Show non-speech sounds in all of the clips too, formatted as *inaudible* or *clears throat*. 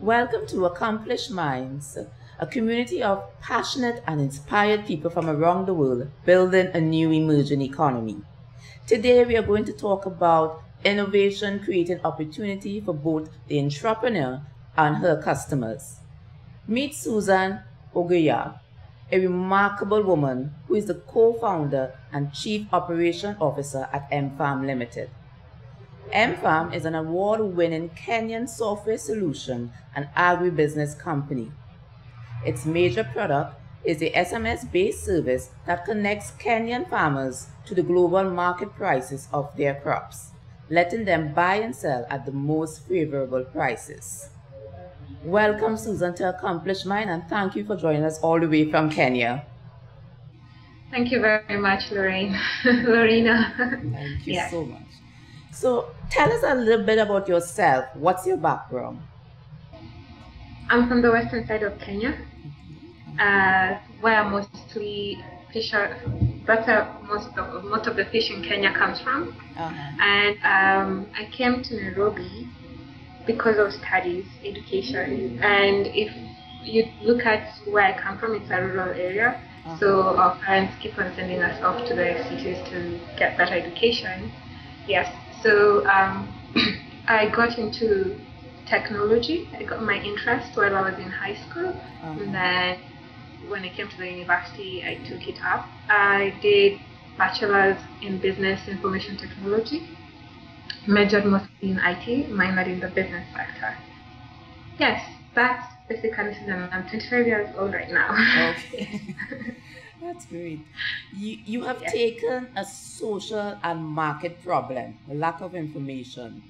Welcome to Accomplished Minds, a community of passionate and inspired people from around the world building a new emerging economy. Today, we are going to talk about innovation creating opportunity for both the entrepreneur and her customers. Meet Susan Oguya, a remarkable woman who is the co-founder and chief operation officer at M Farm Limited. MFarm is an award-winning Kenyan software solution and agribusiness company. Its major product is a SMS-based service that connects Kenyan farmers to the global market prices of their crops, letting them buy and sell at the most favorable prices. Welcome, Susan, to Accomplish Mine, and thank you for joining us all the way from Kenya. Thank you very much, Lorraine. *laughs* Laurina. Thank you yeah. so much. So, tell us a little bit about yourself. What's your background? I'm from the western side of Kenya, uh, where mostly fish are. That's where most of most of the fish in Kenya comes from. Uh-huh. And um, I came to Nairobi because of studies, education. And if you look at where I come from, it's a rural area. Uh-huh. So our parents keep on sending us off to the cities to get better education. Yes. So um, *clears throat* I got into technology. I got my interest while I was in high school. Uh-huh. And then when I came to the university, I took it up. I did bachelor's in business information technology majored mostly in IT, minored in the business sector. Yes, that's basically Susan. I'm 25 years old right now. Okay. *laughs* *laughs* That's great. You, you have yes. taken a social and market problem, a lack of information,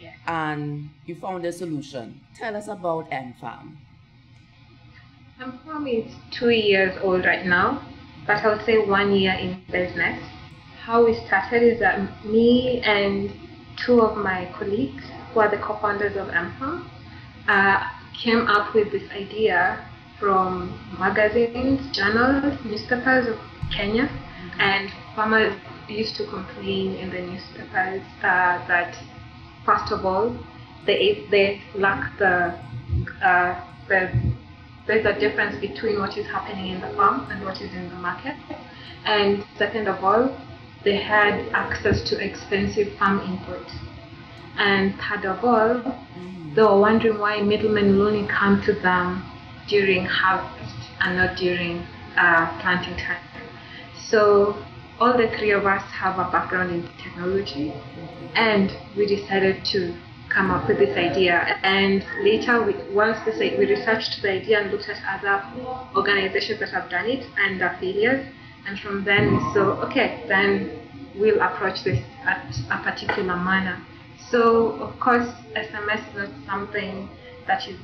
yes. and you found a solution. Tell us about MFarm. MFarm is two years old right now, but I would say one year in business. How we started is that me and two of my colleagues, who are the co-founders of MFarm, uh, came up with this idea from magazines, journals, newspapers of Kenya, and farmers used to complain in the newspapers uh, that, first of all, they they lack the uh, the there's a difference between what is happening in the farm and what is in the market, and second of all, they had access to expensive farm input. And third of all, they were wondering why middlemen only come to them during harvest and not during uh, planting time. So all the three of us have a background in technology, and we decided to come up with this idea. And later, we, once this, we researched the idea and looked at other organizations that have done it and their failures, and from then we saw, okay, then we'll approach this at a particular manner. So, of course, SMS is not something that is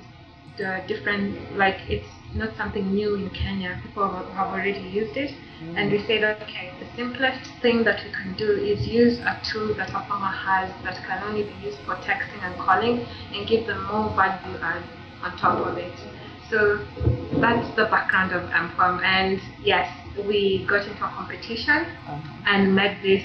uh, different, like it's not something new in Kenya. People have, already used it. Mm. And we said, okay, the simplest thing that we can do is use a tool that a farmer has that can only be used for texting and calling and give them more value add on top of it. So that's the background of MFarm. And yes, we got into a competition and made this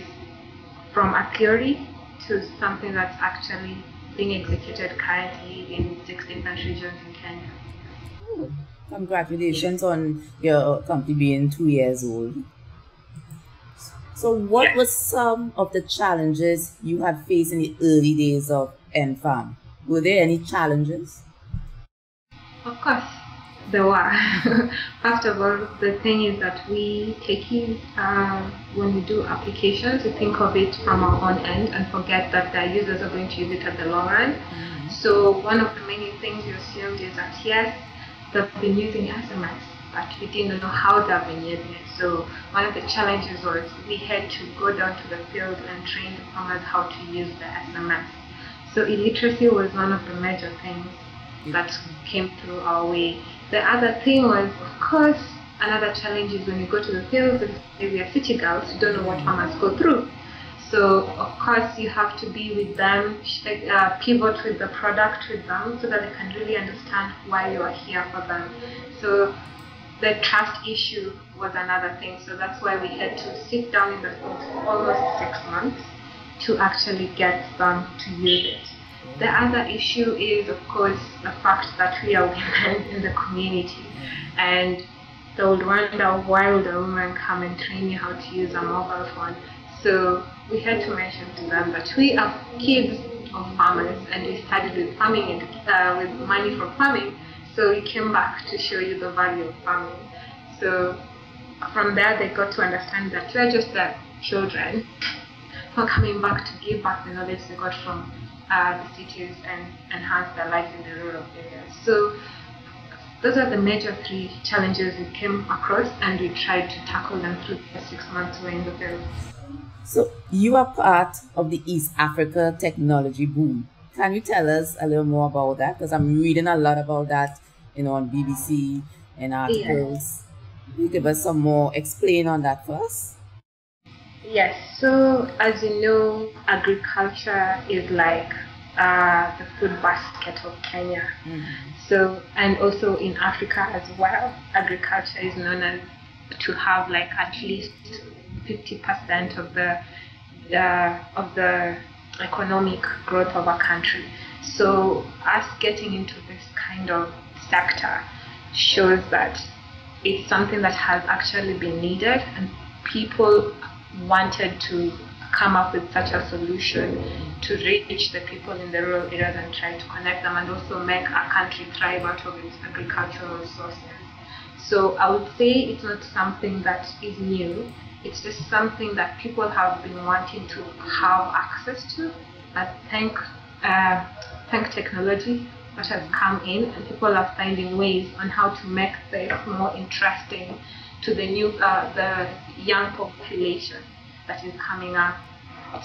from a theory to something that's actually being executed currently in six different regions in Kenya. Congratulations on your company being two years old. So, what yes. were some of the challenges you had faced in the early days of MFarm? Were there any challenges? Of course there were. *laughs* First of all, the thing is that we take it uh, when we do applications, we think of it from our own end and forget that the users are going to use it at the long run. Mm-hmm. So one of the many things you assumed is that yes, they've been using SMS, but we didn't know how they've been using it. So one of the challenges was we had to go down to the field and train the farmers how to use the SMS. So illiteracy was one of the major things that came through our way. The other thing was, of course, another challenge is when you go to the fields and we are city girls, you don't know what farmers go through. So of course you have to be with them, uh, pivot with the product with them so that they can really understand why you are here for them. So the trust issue was another thing. So that's why we had to sit down in the field for almost six months to actually get them to use it. The other issue is, of course, the fact that we are women in the community, and they would wonder why would a woman come and train you how to use a mobile phone. So we had to mention to them that we are kids of farmers, and we started with farming and uh, with money for farming. So we came back to show you the value of farming. So from there, they got to understand that we're just the children who are coming back to give back the knowledge they got from uh, the cities and enhance their life in the rural areas. So those are the major three challenges we came across and we tried to tackle them through the six months we were in the field. So you are part of the East Africa technology boom. Can you tell us a little more about that? Because I'm reading a lot about that, you know, on BBC and articles. Yes. you give us some more explain on that first? Yes. So as you know, agriculture is like uh, the food basket of Kenya. Mm-hmm. So and also in Africa as well, agriculture is known as to have like at least 50% of the uh, of the economic growth of a country. So us getting into this kind of sector shows that it's something that has actually been needed and people wanted to come up with such a solution to reach the people in the rural areas and try to connect them and also make our country thrive out of its agricultural resources. So I would say it's not something that is new. It's just something that people have been wanting to have access to. But thank, uh, thank technology that has come in, and people are finding ways on how to make this more interesting to the new, uh, the young population that is coming up,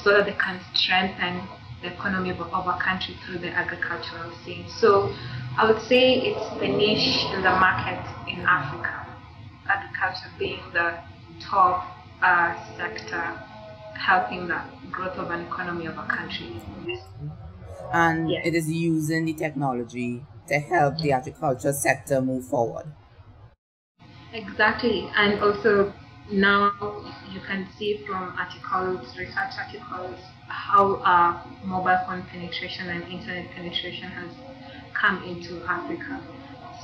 so that they can strengthen the economy of, our country through the agricultural scene. So I would say it's the niche in the market in Africa, agriculture being the top uh, sector helping the growth of an economy of a country. And yes. it is using the technology to help the agriculture sector move forward. Exactly, and also now you can see from articles, research articles, how uh, mobile phone penetration and internet penetration has come into Africa.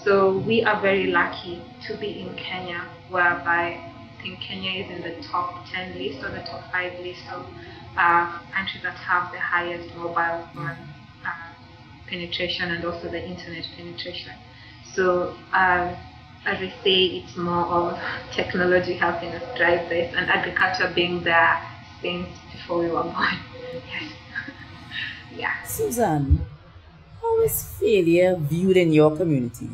So we are very lucky to be in Kenya, whereby I think Kenya is in the top 10 list or the top 5 list of uh, countries that have the highest mobile phone uh, penetration and also the internet penetration. So, uh, as I say, it's more of technology helping us drive this and agriculture being there since before we were born. *laughs* yes. *laughs* yeah. Susan, how is failure viewed in your community?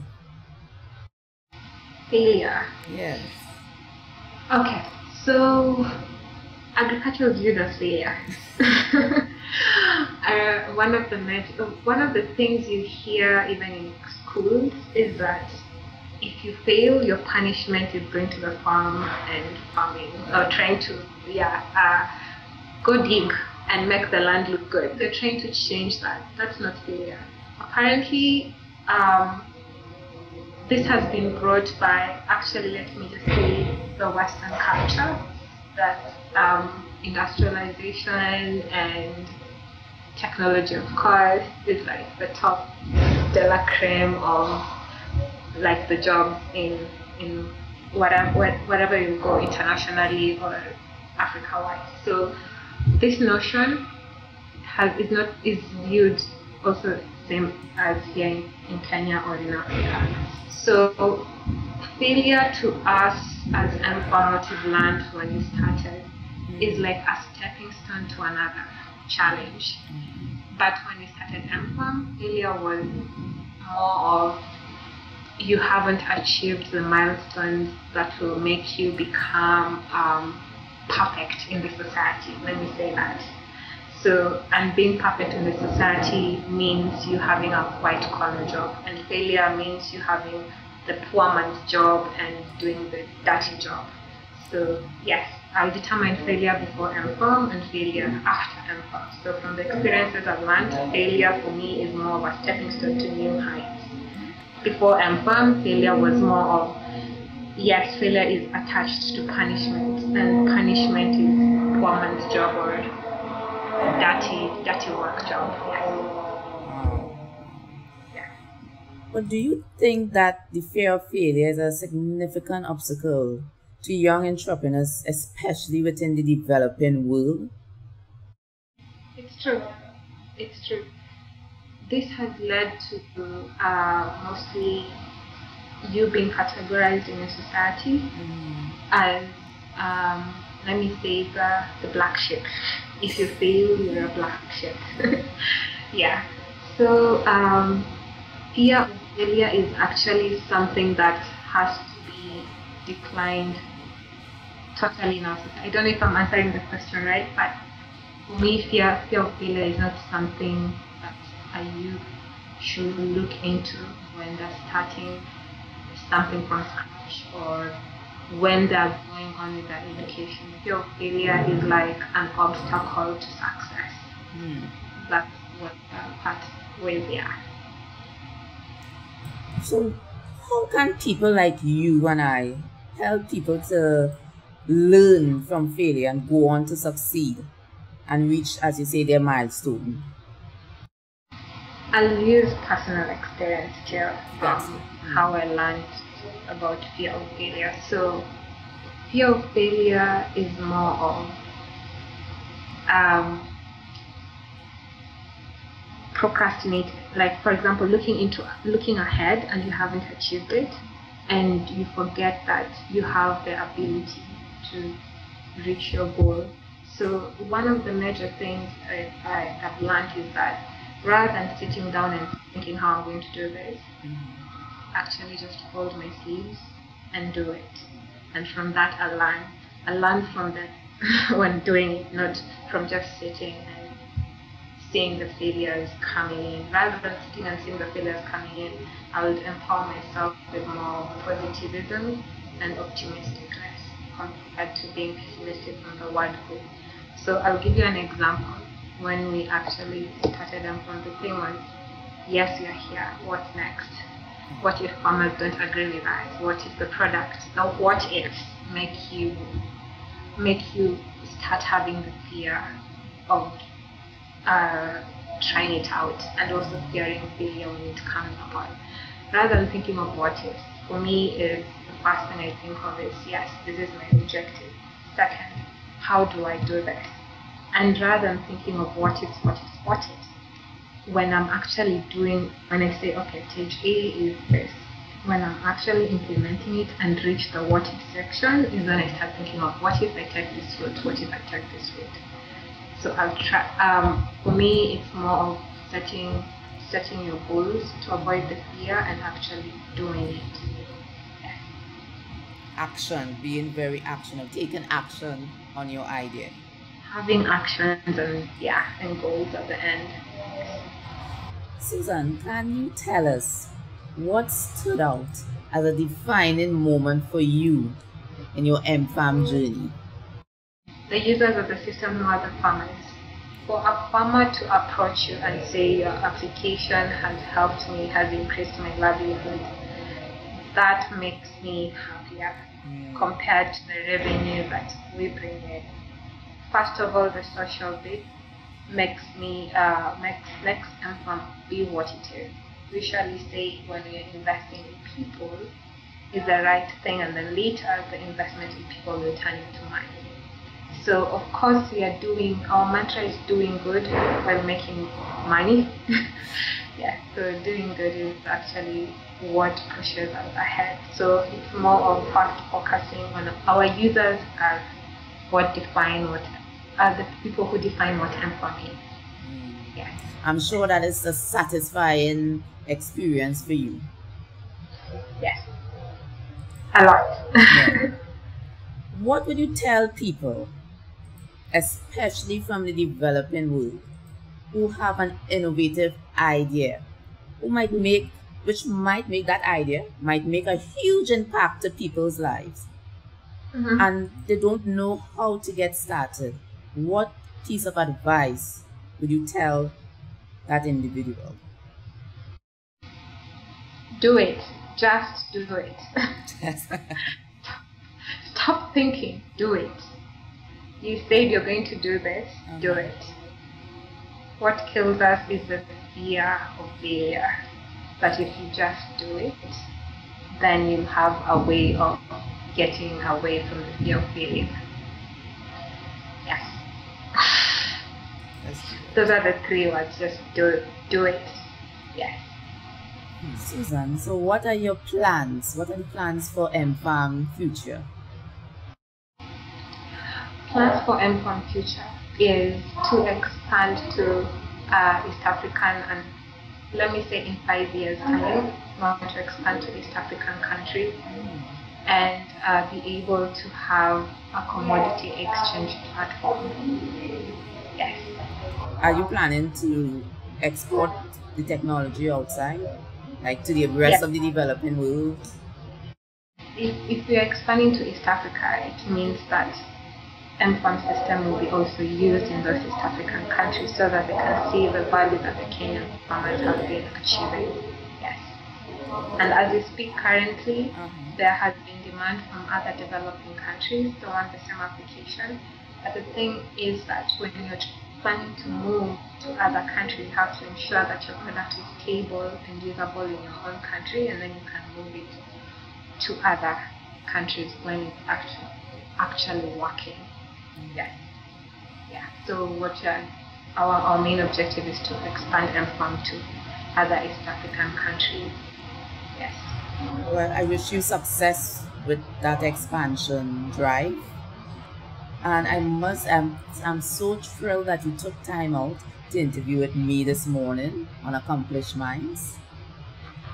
Failure? Yes. Okay, so agriculture is viewed as failure. *laughs* uh, one of the one of the things you hear even in schools is that if you fail, your punishment is going to the farm and farming or trying to yeah uh, go dig and make the land look good. They're trying to change that. That's not failure. Apparently, um, this has been brought by actually let me just say the Western culture that um, industrialization and technology, of course, is like the top de la creme of like the jobs in in whatever whatever you go internationally or Africa wise. So this notion has is not is viewed also same as here in, in Kenya or in Africa. So failure to us as informative land when we started is like a stepping stone to another challenge. Mm-hmm. But when we started MFARM, failure was more of you haven't achieved the milestones that will make you become um, perfect in the society. Let me say that. So, and being perfect in the society means you having a white collar job, and failure means you having the poor man's job and doing the dirty job. So, yes, I determine failure before MFARM and failure after MFARM. So, from the experiences I've learned, failure for me is more of a stepping stone to new heights. Before MFARM, failure was more of yes, failure is attached to punishment, and punishment is poor man's job or dirty, dirty work job. Yes. But do you think that the fear of failure is a significant obstacle to young entrepreneurs, especially within the developing world? It's true. It's true. This has led to uh, mostly you being categorized in a society mm. as, um, let me say, the, the black sheep. If you fail, you're a black sheep. *laughs* yeah. So, um, fear of failure is actually something that has to be declined totally in our society. I don't know if I'm answering the question right, but for me, fear, fear of failure is not something that a youth should look into when they're starting something from scratch or when they're going on with their education. Fear of failure is like an obstacle to success. Mm. That's what uh, part where they are. So, how can people like you and I help people to learn from failure and go on to succeed and reach, as you say, their milestone? I'll use personal experience here from how I learned about fear of failure. So, fear of failure is more of um, procrastinate like for example looking into looking ahead and you haven't achieved it and you forget that you have the ability to reach your goal so one of the major things I, I have learned is that rather than sitting down and thinking how I'm going to do this mm-hmm. actually just hold my sleeves and do it and from that I learn I learn from that *laughs* when doing it not from just sitting and seeing the failures coming in. Rather than sitting and seeing the failures coming in, I would empower myself with more positivism and optimisticness compared to being pessimistic on the word go. So I'll give you an example. When we actually started them from the was, yes, are here. What's next? What if farmers don't agree with us? What if the product, the what ifs make you make you start having the fear of uh, trying it out and also fearing failure when it comes upon. Rather than thinking of what if, for me is the first thing I think of is yes, this is my objective. Second, how do I do this? And rather than thinking of what if, what if, what if, when I'm actually doing, when I say, okay, stage A is this, when I'm actually implementing it and reach the what if section is when I start thinking of what if I take this route, what if I take this route. So I'll try. Um, for me, it's more of setting setting your goals to avoid the fear and actually doing it. Action, being very actional, taking action on your idea. Having actions and yeah, and goals at the end. Susan, can you tell us what stood out as a defining moment for you in your MFarm journey? the users of the system who are the farmers. For a farmer to approach you and say your application has helped me, has increased my livelihood, that makes me happier compared to the revenue that we bring in. First of all, the social bit makes me uh, makes makes MFarm be what it is. We usually say when we are investing in people is the right thing, and then later the investment in people will turn into money. So of course we are doing our mantra is doing good while making money. *laughs* yeah, so doing good is actually what pushes us ahead. So it's more of fast focusing on our users as what define what are the people who define what MFarm is. Mm. Yeah. I'm sure that is a satisfying experience for you. Yes. A lot. yeah. *laughs* What would you tell people especially from the developing world, who have an innovative idea, who might make, which might make that idea, might make a huge impact to people's lives. Mm-hmm. And they don't know how to get started. What piece of advice would you tell that individual? Do it. Just do it. *laughs* Stop thinking. Do it. You said you're going to do this, okay. do it. What kills us is the fear of failure. But if you just do it, then you have a way of getting away from the fear of failure. Those are the three words. Just do do it. Yes. Susan, so what are your plans? What are the plans for MFarm future? Plans for MFarm future is to expand to uh, East African and let me say in five years time, want to expand to East African countries and uh, be able to have a commodity exchange platform. Are you planning to export the technology outside, like to the rest yes. of the developing world? If, if we are expanding to East Africa, it means that MFarm system will be also used in those East African countries so that they can see the value that the Kenyan farmers have been achieving. Yes. And as we speak currently, uh-huh. there has been demand from other developing countries to want the same application. But the thing is that when you're planning to move to other countries, you have to ensure that your product is stable and usable in your own country, and then you can move it to other countries when it's actually actually working. Yes. Yeah. So what uh, our our main objective is to expand MFarm to other East African countries. Yes. Well, I wish you success with that expansion drive. And I must, I'm, I'm so thrilled that you took time out to interview with me this morning on Accomplished Minds.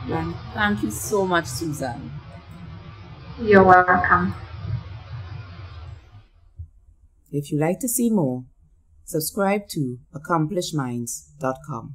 And thank you so much, Susan. You're welcome. If you'd like to see more, subscribe to accomplishedminds.com.